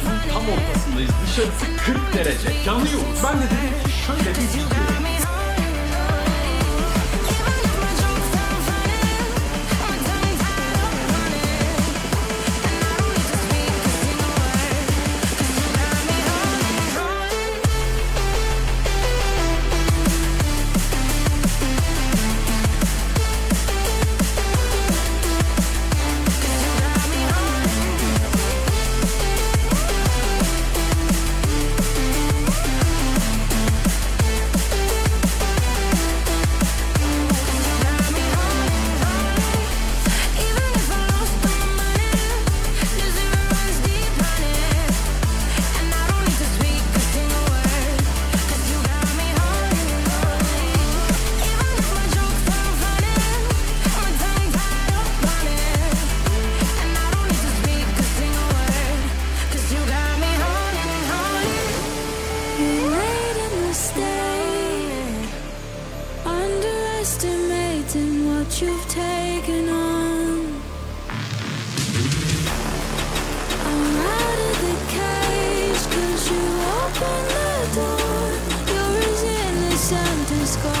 yazın tam ortasındayız. Dışarısı 40 derece. Yanıyoruz. Ben de dedim ki şöyle bir video underestimating what you've taken on. I'm out of the cage, cause you opened the door. You're as innocent as gold.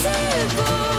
impossible.